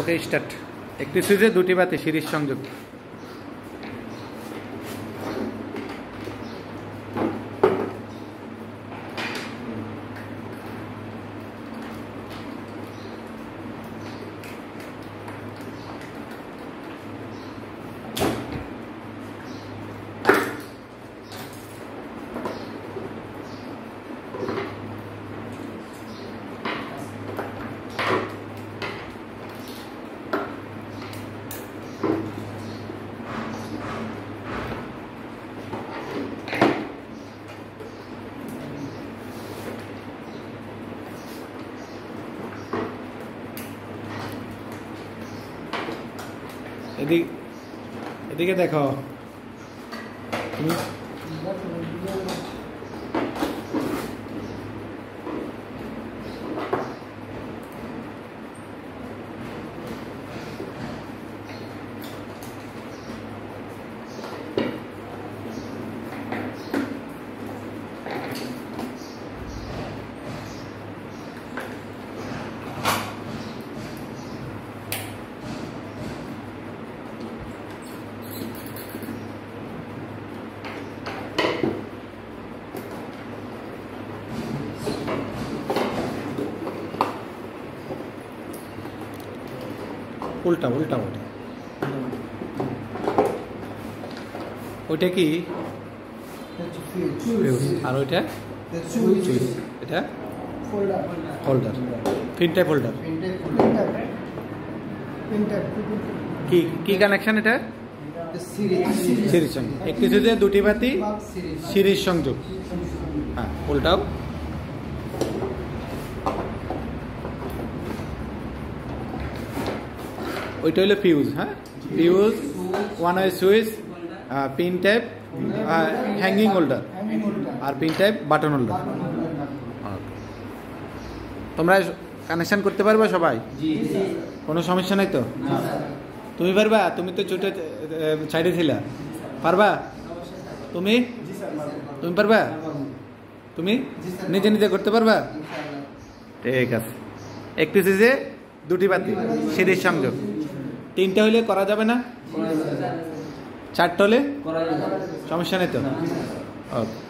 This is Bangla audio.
ওকে স্টার্ট একটি সুইচে দুটি বাতি সিরিজ সংযোগ এদিকে এদিকে দেখো। তুমি উল্টা উল্টা ওটা। ওইটা কি? আর ওইটা? এটা? হোল্ডার তিন টাইপ হোল্ডার কি কি কানেকশন এটা? সিরিজ সংযোগ একটি দুটি বাতি সিরিজ সংযোগ। হ্যাঁ উল্টাও। ওইটা হলো ফিউজ হ্যাঁ? Fuse one way switch pin type hanging holder আর পিন টাইপ বাটন হোল্ডার তোমরা কানেকশন করতে পারবে সবাই? কোনো সমস্যা নাই তো? তুমি পারবা? তুমি তো ছোট সাইডে ছিলা। পারবা? তুমি? তুমি পারবা? তুমি? নিজে নিজে করতে পারবা? ঠিক আছে। একটি সিজে দুটি বাতি সিরিজ সংযোগ। তিনটা হলে করা যাবে না? চারটা হলে? সমস্যা নেই তো? ওকে